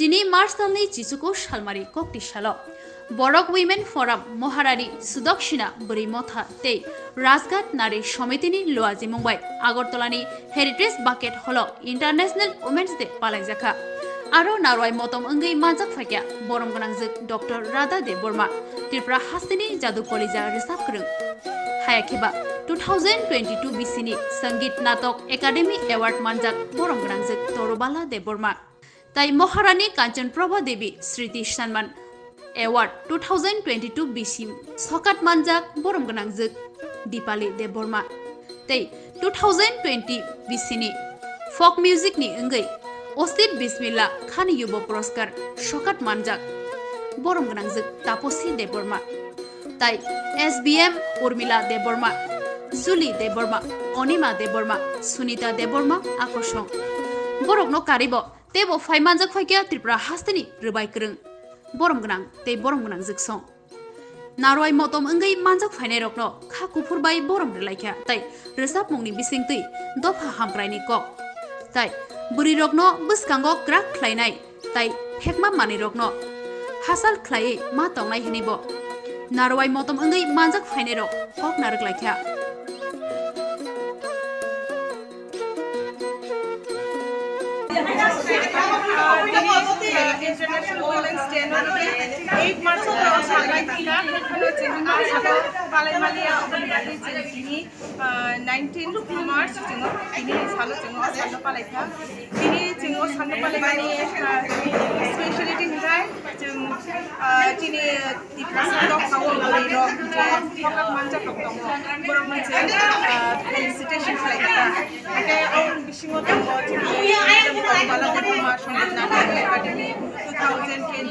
তিনি মার্চ মার্সালি চিচুকো সালমারি ককটিশাল। বরক women forum মহারারি Sudakshina বুড়ি মথা তে রাজঘাট নারী সমিতিনি লোয়াজি Mumbai, আগরতলানি heritage bucket hall, international women's day পালাই জাখা। আরও নারওয়াই মতম অঙ্গই মাজাক ফাইকা, বরম গনাংজুক ডক্টর রাধা দেব বর্মা, ত্রিপুরা হাস্তিনি জাদু কলিজা রিসাব করুন হায়াখিবা টু থাউজেন্ড টুয়েন্টি টু বিসিনি সংগীত নাটক একাডেমি এওয়ার্ড মানজাক বরম গনাংজুক তরবালা দেব বর্মা তাই Maharani Kanchan Prabha Devi Smriti Samman. Award two thousand twenty two BC সকাত মানজাক বরম গোনাংজোক দীপালি দেববর্মা। তাই টু থাউজেন্ড টুয়েন্টি বিসিনি ফক মিউজিকনি ওঙ্গै অস্তিত বিসমিল্লা খান युब পুরস্কার সকাত মানজাক বরম গোনাংজোক তাপসী দেববর্মা। তাই S B M Urmila Debbarma, Julie Debbarma, Anima Debbarma, Sunita Debbarma আকর্ষণ। বরকনো Karib tebo fai manjak phai kya tripura hastini rubai krung borom gnang te borom gnang jiksong narwai motom engai manjak phainai rokno kha kufur bai borom relaikya tai resap mungni bising tui dopha hamkrai ni kok tai buri rokno buskango krak khlainai tai phekma mani rokno hasal khlai ma tongnai hinibo narwai motom engai manjak phainai rok kok narak laikya International তিনি চালো চেঙ চালো পালাইথা তিনি సందర్భాలు కానీ speciality ఉంటాయి తిని మంచిగా felicitations అంటే అవును విషయంలో టూ థౌజండ్ టెన్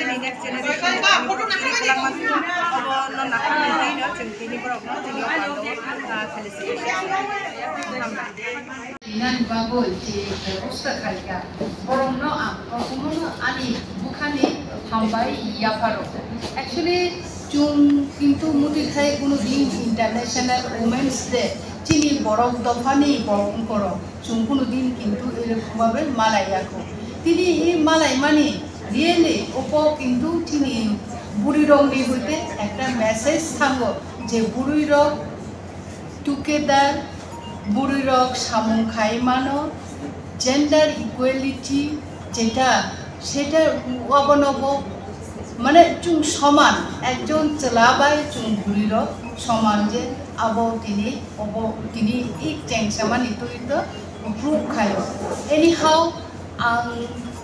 চেনি এক চেনি অ্যাকচুয়ালি চুন কিন্তু মুটি খাই কোনো দিন ইন্টারন্যাশনাল উমেন্স ডে চিনি বরফ দফানি বরণ করো চুন কোনো দিন কিন্তু এরকমভাবে মালাই রাখো। তিনি এই মালাই মানে রিয়েলি ওপ কিন্তু তিনি বুড়ি রঙনি হইতে একটা মেসেজ থাকো যে বুড়ি রং টুগেদার বুড়ি রক সামুং খাইমানো জেন্ডার ইকুয়ালিটি যেটা, সেটা অবনব। মানে চুং সমান, একজন চেলাবাই চুং রক সমান যে আব তিনি অব তিনি এই টেংসামান ইটো ইটো গ্রুপ খায়। এনি হাও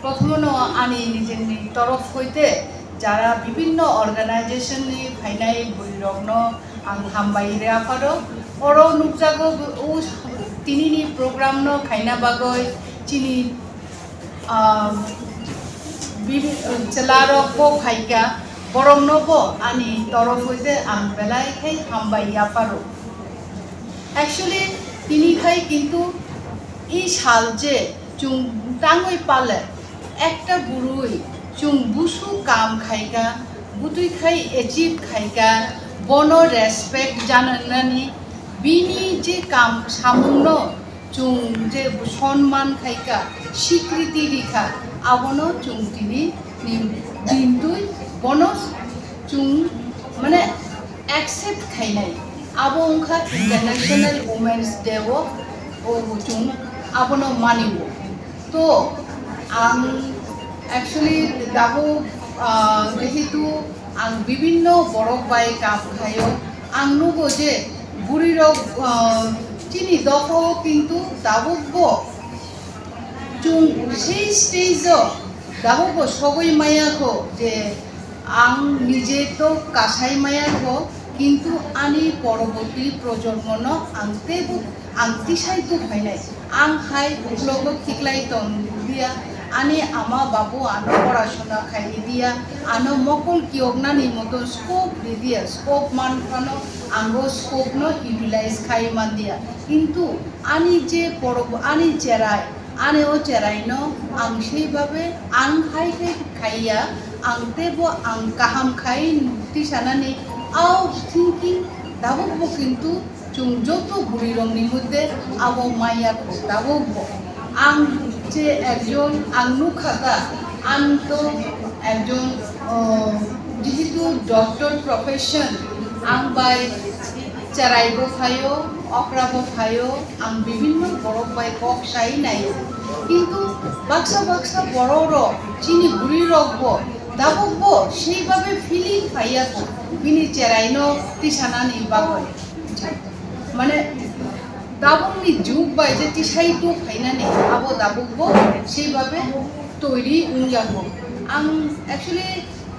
প্রথমে আমি নিজের তরফ হইতে যারা বিভিন্ন অর্গানাইজেশন ফাইনাই বৈরগ্ন আং হামবাইরে আফারো অর নুকজাগ ও তিনি প্রোগ্রাম ন, খাইনা বাগই, চিনি চেলারক, খাইকা বরং নব আনি তরফ হইতে আং বেলায় খাই হামবাইয়া পারো অ্যাকচুয়ালি তিনি খাই কিন্তু এই সাল যে চুং টাঙ্গই পালে। একটা বুড়ুই চুং বুসু কাম খাইকা বুতুই খাই এচিভ খাইকা বন রেসপেক্ট জানানি বিনি যে কাম সামন্য চুং যে সম্মান খাইকা স্বীকৃতি রেখা আবনো চুং তিনি দিনতুই বন চুং মানে অ্যাকসেপ্ট খাইনাই আবো ওংখা ইন্টারন্যাশনাল উমেন্স ডেও ও চুং আবনো মানিব। তো আমি অ্যাকচুয়ালি দাহ যেহেতু বিভিন্ন বরফ বাই কাপ খাইও আংনুগো যে গুড়ির চিনি দফ কিন্তু দাবব্য সেই স্টেজ দাবব্য সবই মায়া মায়াকো যে আং নিজে তো মায়া মায়াকো কিন্তু আনি পরবর্তী প্রজন্ম আনতে আংতে সাইতো সাহিত্য হয় নাই। আং খাই উগলগ ঠিকলাই তন দিয়া। আনি আমা বাবু আনো পড়াশোনা খাইয়ে দিয়া, আনো মকল কিয়গনানি মতো স্কোপ দিয়া স্কোপ মান ফানো আঙ্গো স্কোপ ন ইউটিলাইজ খাই মান দিয়া। কিন্তু আনি যে পরব আনি চেরাই আনেও চেরাই ন, আং সেইভাবে আং খাই খাই খাইয়া আংতেব আং কাহাম খাই তিসানানি আও থিঙ্কিং দাবব কিন্তু চুং যত ঘুরি রংনি মধ্যে, আবো মাইয়া দাবব আং যে একজন আংনু খাতা আং তো একজন যেহেতু ডক্টর প্রফেশন আং বাই চেরাইব ফাইও, অকরাব ফাইও আং বিভিন্ন বড় বাই কক সাই নাই। কিন্তু বাক্সা বাক্সা বড় র চিনি বুড়ি রকব দাবব সেইভাবে ফিলিং ফাইয়াকো বিনি চেরাইনো তিসানানি বাগয় মানে দাবুংনি যুগ বা যে টিসাই তো সাইটো ফাইনানে আবো দাবুকব, সেইভাবে তৈরি উঞ্জাব আং অ্যাকচুয়ালি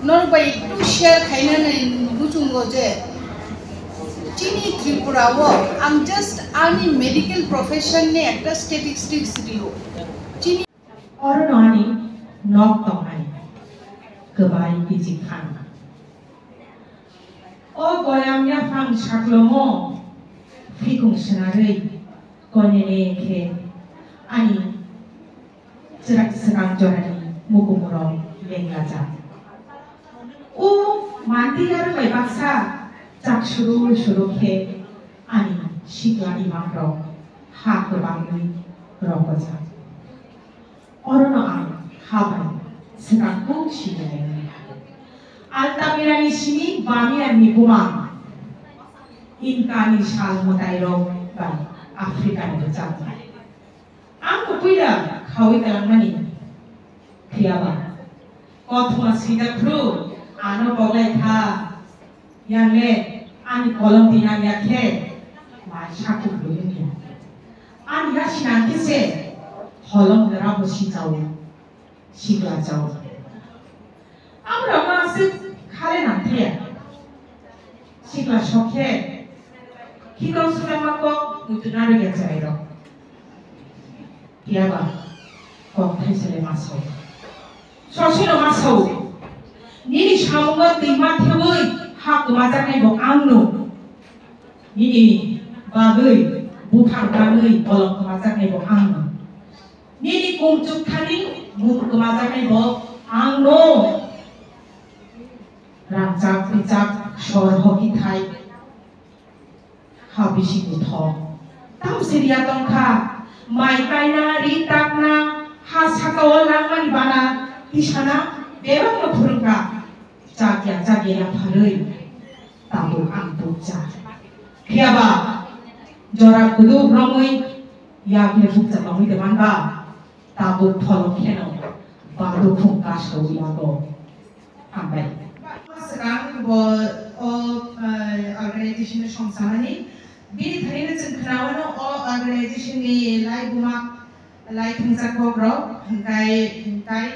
নরবাই একটু শেয়ার খাইনা খাইনানে বুঝুঙ্গ যে চিনি ত্রিপুরা ও আং জাস্ট আমি মেডিকেল প্রফেশন নিয়ে একটা স্ট্যাটিস্টিক্স দিল। চিনি করোনানি নক তমানি গবাই বিজি খান। ও গয়ামিয়া ফাং শাকলমো 비공신학의 권위에 이렇게 아니 지락지스 강조하니 모금으로 맹가자. 오 만디라르 외박사 짝수로 수록해 아니 시간이 막로 하그 막는 그러고자 어느 안 하반 스가고 시간에 알타미라니 신이 마미아니 보망 ইনকানি শাল মোটাই রং বা আফ্রিকান চাপ আমি কইরা খাওয়াই তালাম মানে খিয়াবা কথমা সিনা ফ্রু আনো বগলাই খা ইয়ালে আমি কলম দিনা ইয়া খে। মাই সাকু লই নিয়া। আমি ইয়া সিনা কিসে হলম রাবো সিচাও সিগলা চাও আমরা মা আছে, খালে না থিয়া। সিগলা শখে। Ikaw sa sama ko, muto na rin sa iro. Tiyaba, kong tayo sa limaso. Sosino maso. Nini shamunga tima tiyoy, hak majakay bong angno. Nini bagay, bukhang bagay, bolong majakay bong angno. Nini kung chukhaning, bukhang majakay bong angno. Ramjak, pijak, shor hoki thai, যাই র ইয়াবা cock থাইসলে মাসো সসিনো মাসো নিনি সামঙ্গ दैमा থেবই হাক মাজানাই ব আংনো নিনি বাগৈ বুথার বাগৈ বলক মাজানাই ব আংনো Nini kung kani mut kumazakai bo angno ramjak pijak shor hoki thai habisi butho tam seria tongkha mai kaina ri takna ha sakawal langmani bana tisana bebang no phurungka jakya jakya pharoi tabu ang bukja khiaba jora kudu bromoi yakne bukja mamui deman ba তাবুক ফলক খেন বাদু ফুংকা সৌয়াগো আমবাই sekarang bo o organization ni songsana ni bini thani na chen khnawa no o organization ni lai buma lai thungsa ko बी बिरधरिन चंखनावनो ओ ऑर्गेनाइजेशन ने लाइक गुमा लाइक हिंसा को ग्रो गाय गाय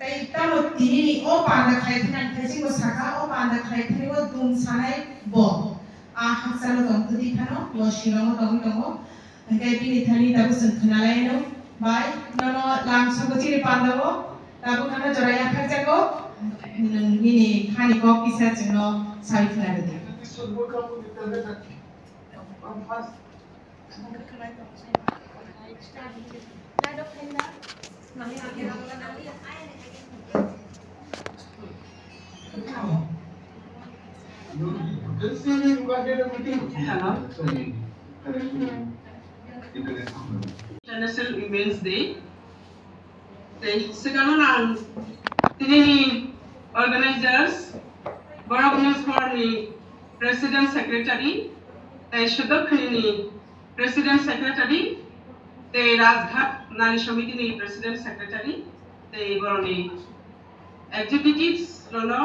ताई तम तिनी नि ओ पांदा खाय थना थसिंग को साखा ओ पांदा खाय थने को दुम सानाय बो आ हंसालो लो तुदि थानो वो शिलोंग दम दम गाय बिनि थानि तब चंखनालाय नो बाय ननो लाम सबो चिरि पांदावो तब खाना जराया खाय जाको निनि खानि को किसा चिनो साइफ ना दे International Women's Day. The second one, three organizers, one of for the President Secretary. সুদক্ষিণী প্রেসিডেন্ট সেক্রেটারি তে রাজঘাট নারী সমিতি ni প্রেসিডেন্ট সেক্রেটারি তে বরনি এক্সিকিউটিভস রনো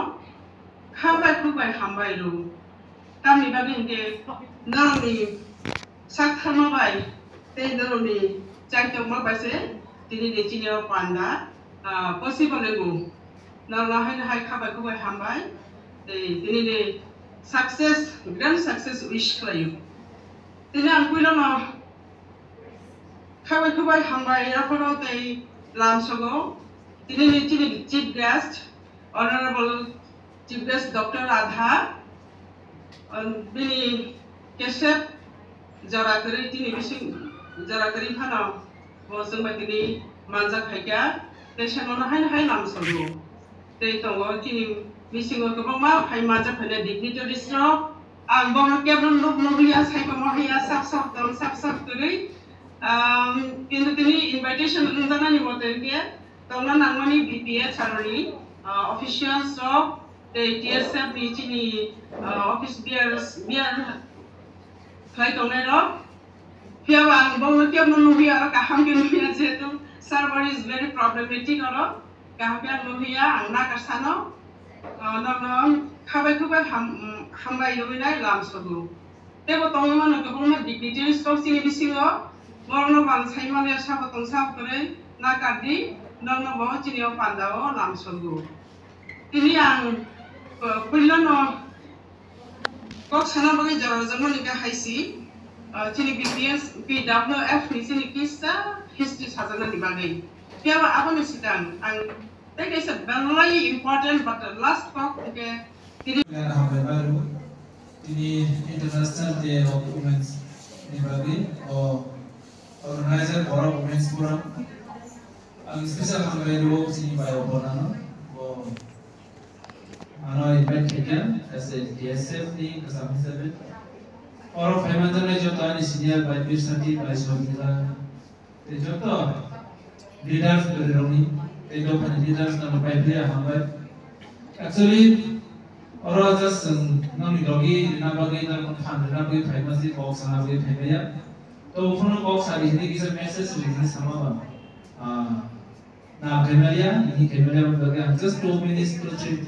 খাবাই খুবাই হামবাই রু তামনি বাবিনকে নরনি সাক্ষামাবাই tei doroni chang chong ma pase tini de chini ro panda possible legu na na hai success, grand success wish for kalayo. Tini ang kuilo no, kawai kawai hangwa ira kono tei lam sogo, tini ni tini chief guest, honorable chief guest Dr. Radha, bini kesep jara kari tini bising jara kari khano, mosung ba tini manjak haikia, tei shanono hain hain lam sogo, tei tongo tini गोबां मा हाय मानजा फायनाय डिगनिटरिसफ्राव आं बावनो cable look लुबैया सायख' महैया साफ साफ दं साफ साफ करै কিন্তু তিনি ইনভাইটেশন জানানি মতে দিয়ে তংনা নাংমানি বিপিএ ছাড়নি অফিসিয়ালস অফ টিএসএফ नि चिनि অফিস বিয়ার বিয়ার फ्लाइ तंनाय र फियाव 너는 카베크가 한가 요미나 람서도 때고 동만 그분만 디디질 소싱이 비싱어 মরণ পান সাইমানে সাবত সাব করে না কাটি, নগ্ন বহ চিনিও পান্দাও নাম সঙ্গু তিনি আং কল্যাণ কক সানাবগে জন্ম নিকে হাইছি। চিনি বিপিএস, পি ডাব্লিউ এফ নি চিনি কিসা হিস্ট্রি সাজানো নিবাগে তেও আবো নিশ্চিত আং That is a very important but last talk. Okay. the International Day of Women in Bali or organizer for Women's Forum. Ang special hanggairo sini by Oponano for ano event kaya kasi DSF ni kasama sa event. और family ने जो तान senior Bible सती बाइस वगैरह ते जो तो leaders कर रहे होंगे ego-panititas na lupaipia hambat. Actually, ora just sang nang nilogi na bagi na mukham na bagi famous di box na bagi famous तो उन्होंने बॉक्स आ रही है कि सब मैसेज रिजन समा ना कैमरिया नहीं कैमरिया बता गया जस्ट टू मिनट्स टू चिप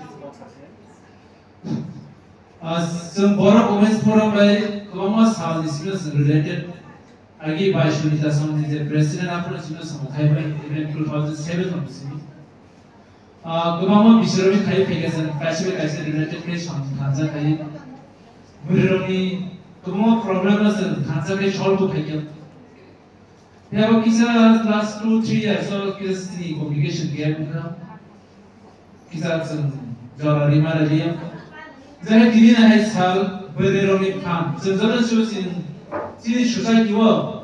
आज सम बोरा कमेंट्स फोरम बाय कमा साल इसमें related Agir by solicitação de presidente na próxima sessão, aí vai evento por causa de seven of cities. Ah, gomama bisrobi khai pegasan kaise kaise related ke sanza khai muromi gomama problem na sanza ke solve khai kya ya wo kisa last 2 3 years or kisa ni communication gap na kisa san jara rimara liya zahe dilina hai sal beromi pham sanza na susin 찐이 주사기와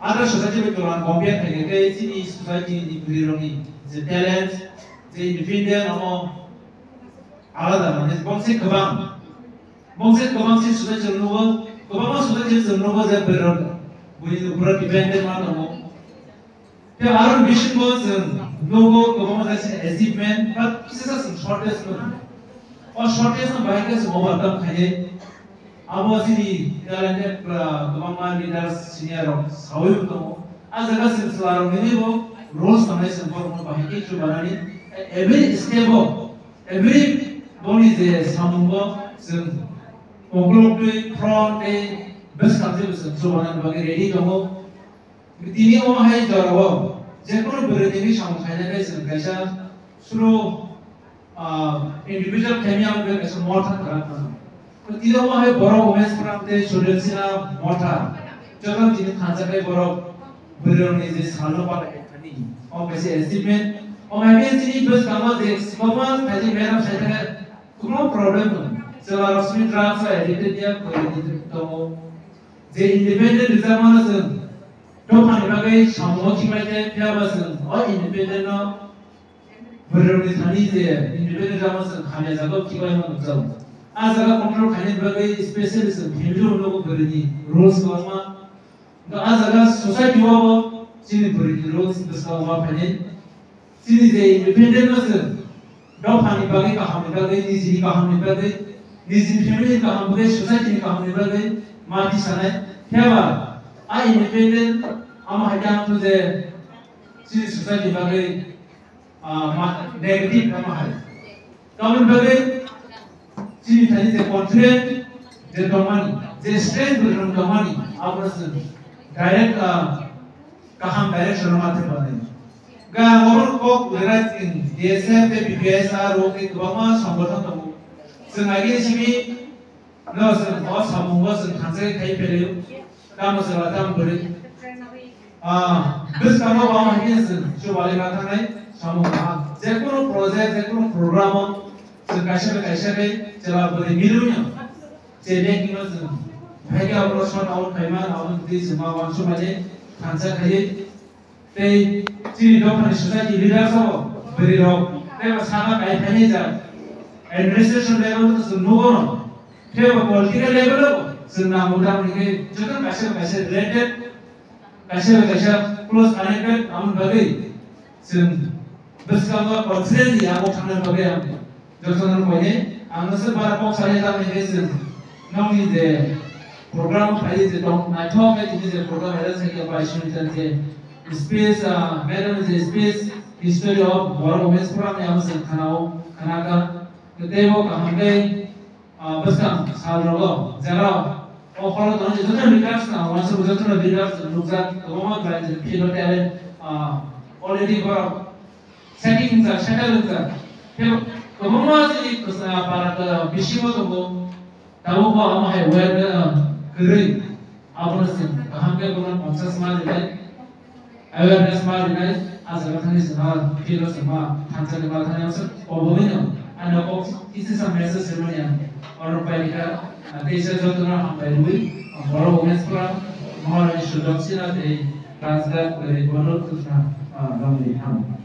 아라 주사기를 교란 공개하는 게 찐이 주사기 이브리롱이 the talent the individual 아마 알아다만 해서 봉세 그방 봉세 그방세 수사 전로 거 그방만 수사 전로 거 잡으러 우리도 그런 디펜드 만하고 그 아론 미션 것은 लोगों को हम ऐसे एजीमेंट पर किसी से shortage में और shortage में बाइक से वो बात हम खाए Abosini dalam je kemampuan leader senior sahul tu, asalnya silsilah orang ini bo roles mana sempurna bahkan itu barani every step bo every body je samungbo sen conclude tu front eh best kami sempurna bahkan ready kamu ini orang hai jawab जेकोनो बेरेने भी शामिल खाने का इस कैसा शुरू individual कैमिया में कैसा मौत है कराता है ইলমাহে বড় উমেশ প্রান্তে সুরেছিনা মঠা। যখন তিনি খাঁচাকে বড় বেরোন নিজে সালো পালে এখানে ও বেশি এসিমেন্ট ও আমি যিনি বেশ কামা দে মামা কাজে মেরা সাথে কোনো প্রবলেম নেই। সেবা রশ্মি ড্রাফট হয় যেটা দিয়া করে দিতে তো যে ইন্ডিপেন্ডেন্ট রিজার্ভ আছে তো খানিবাগে সামগ্রিক মাইতে ফেয়াবাসন ও ইন্ডিপেন্ডেন্ট বেরোন নিজে যে ইন্ডিপেন্ডেন্ট রিজার্ভ আছে খানে যাব কিবা মন आजगा कंट्रोल खाने बगे स्पेशल भेल्यू लोगो बरेनी रोल्स गामा द आजगा सोसाइटी वा सिनि बरेनी रोल्स दसगा वा फाने सिनि जे इंडिपेंडेंट मस दो फाने बगे का हम बगे निजी का हम बगे निजी फैमिली का हम बगे सोसाइटी का हम बगे माटी सने थेवा आ इंडिपेंडेंट हम हटा तो जे सिनि सोसाइटी बगे आ नेगेटिव हम है। तो हम बगे s'il s'agit des contrer de Domani, des strengths de Domani, après ce direct kaham direct je ne m'attends pas. Ga orang kok berat in DSM te PPSR ok itu bama sanggota tahu. Sengaja sih mi, no sen oh samungwa sen hansel kayak pelu, kamu selatan beri. Ah, bis kamu bama ini sen, coba lihat kan ay samungwa. Jekuru project, jekuru program जों कायसेबे कायसेबे जेला बोरै मिरुयो जेने किनो जों भागे अग्रसर आव खायमा आव दि जोंमा वांसु माने थांसा खायो ते जि दफानि सोसाइटि लिडारसो बोरै राव ते साना गाय थायो जा एडमिनिस्ट्रेशन लेवल तो जों नोगो न ते पॉलिटिकल लेवल जों ना मोदा मोनखे जों कायसेबे कायसे रिलेटेड कायसेबे कायसे क्लोज कनेक्टेड आम बगै जों बेसकाबा कॉन्फिडेंस या मोथांनो बगै आम आं जथन बायदि आं सोरबा पक्सारि जानायनि जों नंनि जे program फायदि जे दं नायथाव बायदि जे program आरो जोंनि बायसुनि जे space uh, madam is a space history of Bora Women's Forum yang masih kanau kanaga ketebo kahambe besam salrogo zero oh kalau tuh jadi tuh leaders na orang sebut tuh leaders nukzat kemana berarti pilot talent already Bora setting za settle za pero kemana sih Komumasi para bishimo togo, tamu pa ama hai wada kiri, apunas sin, kahamke kuna conscious ma dilai, awareness ma dilai, asal kathani sinha, kilo sinha, thansa ni kathani asal, obumi no, ano ko, isi samesa sironya, orang pelika, teisha joduna ham pelui, baro women's club, mahal ni shudok sinat, transfer, kono tuh na, ramli ham.